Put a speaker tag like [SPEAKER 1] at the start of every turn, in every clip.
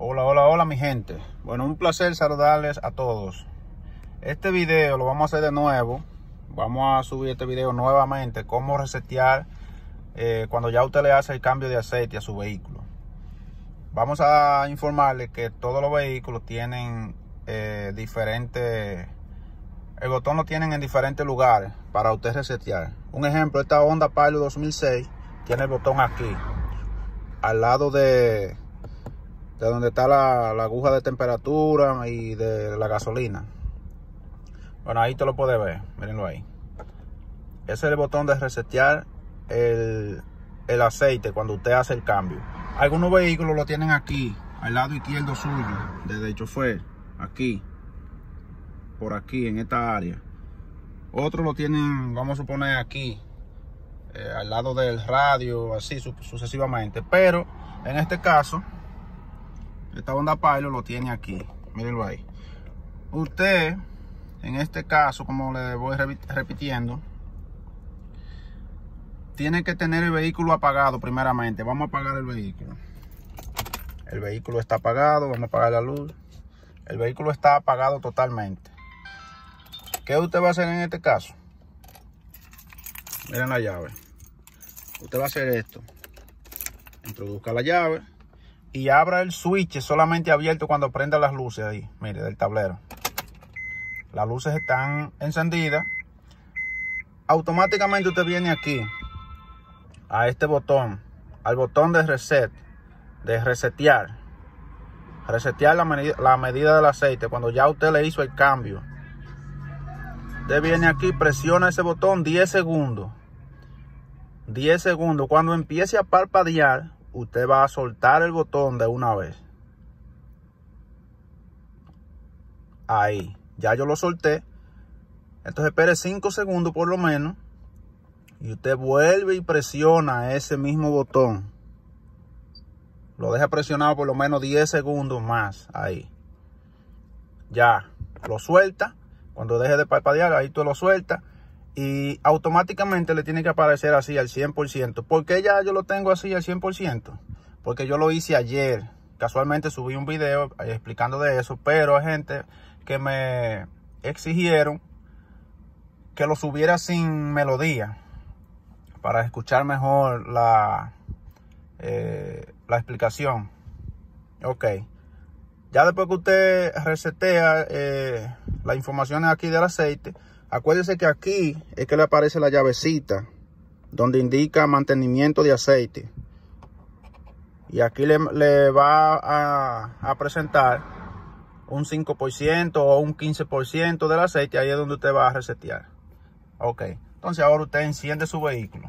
[SPEAKER 1] Hola, hola, hola mi gente. Bueno, un placer saludarles a todos. Este video lo vamos a hacer de nuevo. Vamos a subir este video nuevamente. Cómo resetear eh, cuando ya usted le hace el cambio de aceite a su vehículo. Vamos a informarle que todos los vehículos tienen eh, diferentes... El botón lo tienen en diferentes lugares para usted resetear. Un ejemplo, esta Honda Pilot 2006 tiene el botón aquí. Al lado de de donde está la, aguja de temperatura y de la gasolina. Bueno, ahí te lo puedes ver, mírenlo ahí. Ese es el botón de resetear el, el aceite cuando usted hace el cambio. Algunos vehículos lo tienen aquí, al lado izquierdo suyo, desde el chofer, aquí, por aquí, en esta área. Otros lo tienen, vamos a suponer aquí, eh, al lado del radio, así sucesivamente. Pero en este caso, esta Honda Pilot lo tiene aquí. Mírenlo ahí. Usted, en este caso, como le voy repitiendo, tiene que tener el vehículo apagado primeramente. Vamos a apagar el vehículo. El vehículo está apagado. Vamos a apagar la luz. El vehículo está apagado totalmente. ¿Qué usted va a hacer en este caso? Miren la llave. Usted va a hacer esto. Introduzca la llave y abra el switch solamente abierto cuando prenda las luces ahí, mire, del tablero. Las luces están encendidas. Automáticamente usted viene aquí a este botón, al botón de reset, de resetear. Resetear la, medida, del aceite cuando ya usted le hizo el cambio. Usted viene aquí, presiona ese botón 10 segundos. 10 segundos. Cuando empiece a parpadear, usted va a soltar el botón de una vez. Ahí, ya yo lo solté. Entonces espere 5 segundos por lo menos. Y usted vuelve y presiona ese mismo botón. Lo deja presionado por lo menos 10 segundos más. Ahí. Ya, lo suelta. Cuando deje de parpadear, ahí tú lo suelta y automáticamente le tiene que aparecer así al 100%. ¿Por qué ya yo lo tengo así al 100%? Porque yo lo hice ayer. Casualmente subí un video explicando de eso, pero hay gente que me exigieron que lo subiera sin melodía para escuchar mejor la, eh, la explicación. Ok. Ya después que usted resetea eh, las informaciones aquí del aceite, Acuérdese que aquí es que le aparece la llavecita donde indica mantenimiento de aceite. Y aquí le, va a, presentar un 5% o un 15% del aceite. Ahí es donde usted va a resetear. Ok. Entonces ahora usted enciende su vehículo.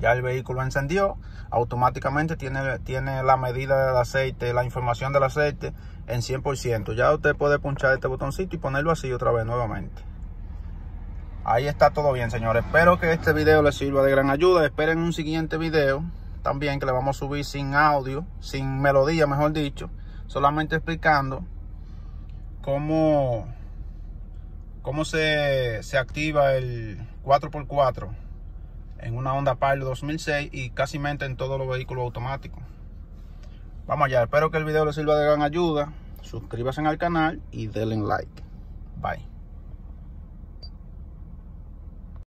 [SPEAKER 1] Ya el vehículo encendió. Automáticamente tiene, tiene la medida del aceite, la información del aceite en 100%. Ya usted puede punchar este botoncito y ponerlo así otra vez nuevamente. Ahí está todo bien, señores. Espero que este video les sirva de gran ayuda. Esperen un siguiente video también que le vamos a subir sin audio, sin melodía, mejor dicho. Solamente explicando cómo, cómo se, se activa el 4x4 en una Honda Pilot 2006 y casi en todos los vehículos automáticos. Vamos allá, espero que el video les sirva de gran ayuda. Suscríbanse al canal y denle like. Bye.